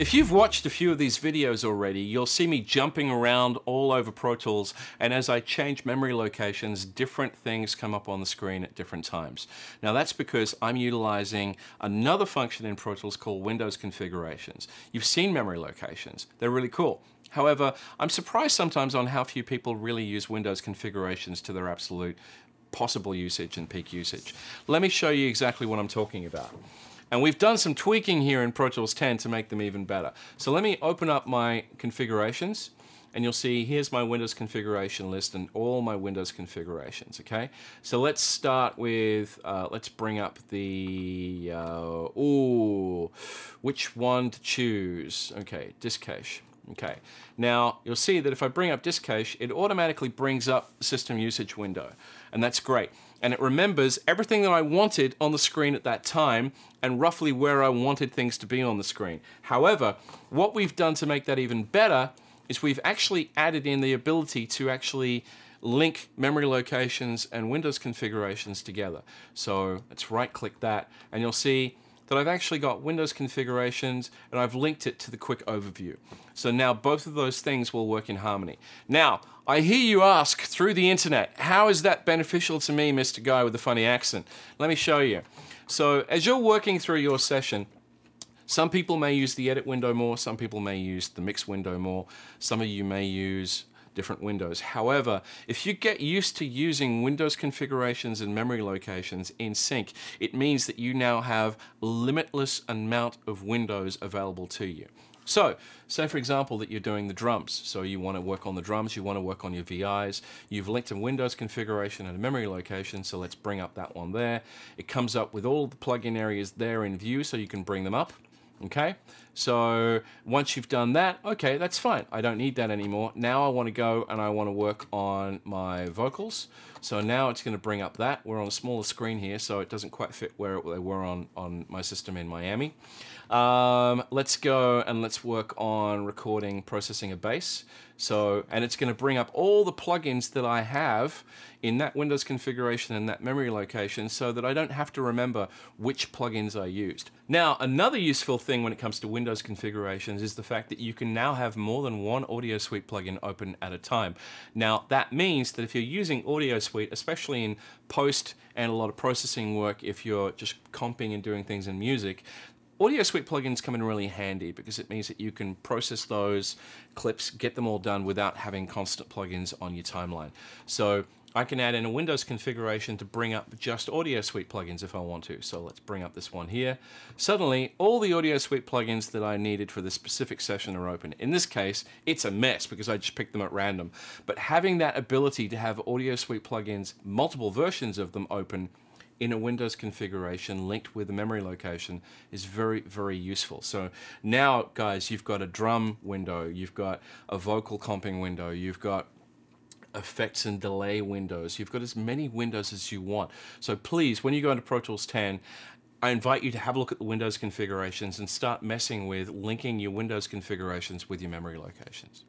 If you've watched a few of these videos already, you'll see me jumping around all over Pro Tools, and as I change memory locations, different things come up on the screen at different times. Now that's because I'm utilizing another function in Pro Tools called Windows Configurations. You've seen memory locations. They're really cool. However, I'm surprised sometimes on how few people really use Windows configurations to their absolute possible usage and peak usage. Let me show you exactly what I'm talking about. And we've done some tweaking here in Pro Tools 10 to make them even better. So let me open up my configurations and you'll see here's my Windows configuration list and all my Windows configurations, okay? So let's start with, uh, let's bring up the, uh, ooh, which one to choose? Okay, disk cache. Okay, now you'll see that if I bring up disk cache, it automatically brings up the system usage window, and that's great. And it remembers everything that I wanted on the screen at that time and roughly where I wanted things to be on the screen. However, what we've done to make that even better is we've actually added in the ability to actually link memory locations and Windows configurations together. So let's right click that and you'll see that I've actually got Windows configurations and I've linked it to the quick overview. So now both of those things will work in harmony. Now, I hear you ask through the internet, how is that beneficial to me, Mr. Guy with the funny accent? Let me show you. So as you're working through your session, some people may use the edit window more, some people may use the mix window more, some of you may use different windows. However, if you get used to using Windows configurations and memory locations in sync, it means that you now have limitless amount of windows available to you. So, say for example that you're doing the drums. So you want to work on the drums, you want to work on your VIs. You've linked a Windows configuration and a memory location, so let's bring up that one there. It comes up with all the plugin areas there in view, so you can bring them up. Okay, so once you've done that, okay, that's fine. I don't need that anymore. Now I want to go and I want to work on my vocals. So now it's going to bring up that. We're on a smaller screen here, so it doesn't quite fit where they were on, on my system in Miami. Um, let's go and let's work on recording, processing a bass. So, and it's going to bring up all the plugins that I have in that Windows configuration and that memory location so that I don't have to remember which plugins I used. Now, another useful thing when it comes to Windows configurations is the fact that you can now have more than one Audio Suite plugin open at a time. Now, that means that if you're using Audio Suite, especially in post and a lot of processing work, if you're just comping and doing things in music, Audio Suite plugins come in really handy because it means that you can process those clips, get them all done without having constant plugins on your timeline. So I can add in a Windows configuration to bring up just Audio Suite plugins if I want to. So let's bring up this one here. Suddenly, all the Audio Suite plugins that I needed for this specific session are open. In this case, it's a mess because I just picked them at random. But having that ability to have Audio Suite plugins, multiple versions of them open, in a Windows configuration linked with a memory location is very, very useful. So now, guys, you've got a drum window, you've got a vocal comping window, you've got effects and delay windows. You've got as many windows as you want. So please, when you go into Pro Tools 10, I invite you to have a look at the Windows configurations and start messing with linking your Windows configurations with your memory locations.